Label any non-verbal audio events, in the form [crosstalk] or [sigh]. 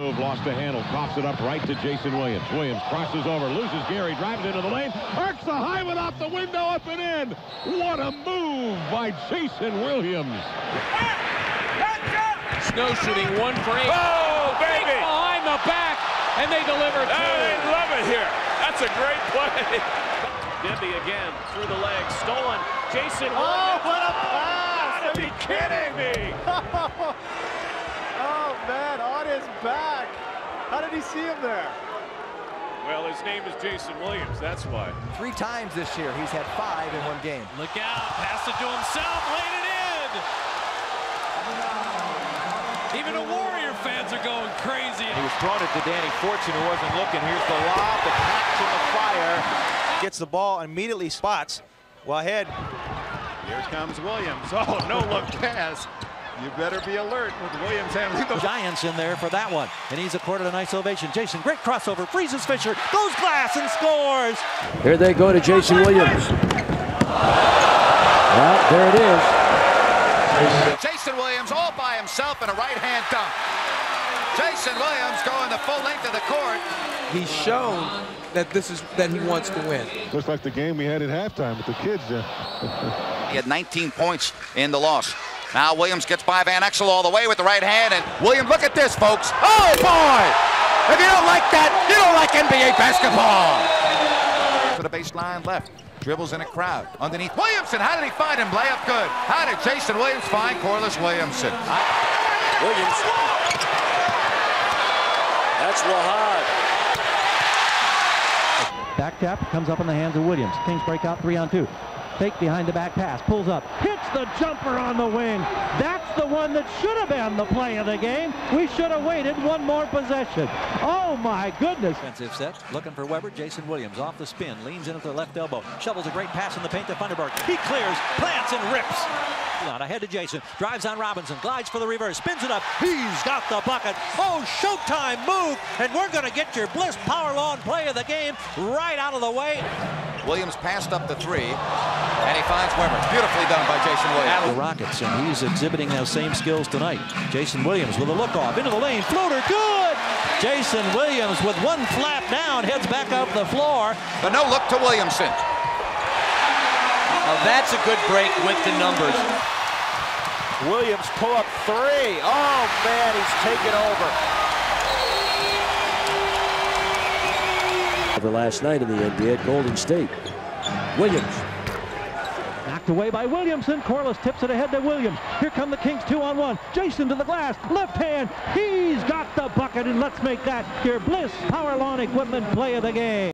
Move lost the handle, coughs it up right to Jason Williams. Williams crosses over, loses Gary, drives into the lane, arcs the high one out the window, up and in. What a move by Jason Williams. Snow shooting one for eight. Oh, baby! Behind the back, and they deliver two. Oh, I love it here. That's a great play. Debbie again through the legs, stolen. Jason Oh, what a pass! Gotta be kidding me! [laughs] back. How did he see him there? Well, his name is Jason Williams. That's why. Three times this year, he's had five in one game. Look out, pass it to himself, laid it in. Even the Warrior fans are going crazy. He was throwing it to Danny Fortune, who wasn't looking. Here's the lob, the catch in the fire. Gets the ball immediately spots. Well ahead. Here comes Williams. Oh, no look pass. You better be alert with Williams handling the Giants in there for that one. And he's accorded a nice ovation. Jason, great crossover, freezes Fisher, goes glass and scores. Here they go to Jason Williams. Well, there it is. Jason Williams all by himself in a right-hand dunk. Jason Williams going the full length of the court. He's shown that this is that he wants to win. Looks like the game we had at halftime with the kids there. [laughs] He had 19 points in the loss. Now Williams gets by Van Exel all the way with the right hand, and Williams, look at this, folks. Oh, boy! If you don't like that, you don't like NBA basketball. To the baseline left. Dribbles in a crowd. Underneath Williamson. How did he find him? Layup good. How did Jason Williams find Corliss Williamson? Williams. That's Wahad. Back tap comes up in the hands of Williams. Kings break out three on two. Fake behind the back pass, pulls up, hits the jumper on the wing. That's the one that should have been the play of the game. We should have waited one more possession. Oh my goodness. Defensive set, looking for Webber. Jason Williams off the spin, leans in at the left elbow, shovels a great pass in the paint to Funderburke. He clears, plants and rips. Ahead to Jason, drives on Robinson, glides for the reverse, spins it up. He's got the bucket. Oh, showtime move, and we're going to get your Bliss Power Lawn play of the game right out of the way. Williams passed up the three, and he finds Webber. Beautifully done by Jason Williams. The Rockets, and he's exhibiting those same skills tonight. Jason Williams with a look off into the lane, floater, good! Jason Williams with one flap down, heads back up the floor. But no look to Williamson. Now that's a good break with the numbers. Williams pull up three. Oh, man, he's taken over. Last night in the NBA at Golden State. Williams. Knocked away by Williamson. Corliss tips it ahead to Williams. Here come the Kings two on one. Jason to the glass. Left hand. He's got the bucket, and let's make that your Bliss Power Lawn Equipment play of the game.